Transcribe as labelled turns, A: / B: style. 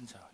A: 환자